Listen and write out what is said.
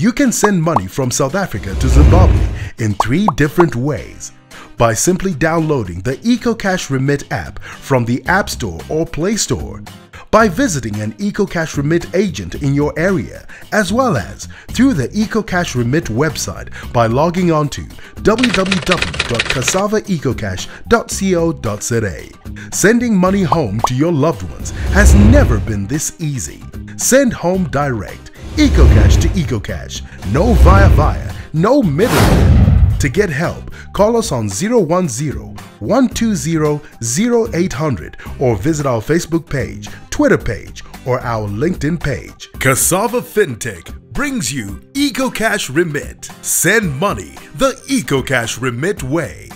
You can send money from South Africa to Zimbabwe in three different ways. By simply downloading the EcoCash Remit app from the App Store or Play Store, by visiting an EcoCash Remit agent in your area, as well as through the EcoCash Remit website by logging on to www.cassavaecocash.co.za. Sending money home to your loved ones has never been this easy. Send home direct, EcoCash to EcoCash, no via via, no middleman. To get help, call us on 010 120 0800 or visit our Facebook page, Twitter page, or our LinkedIn page. Cassava FinTech brings you EcoCash Remit. Send money the EcoCash Remit way.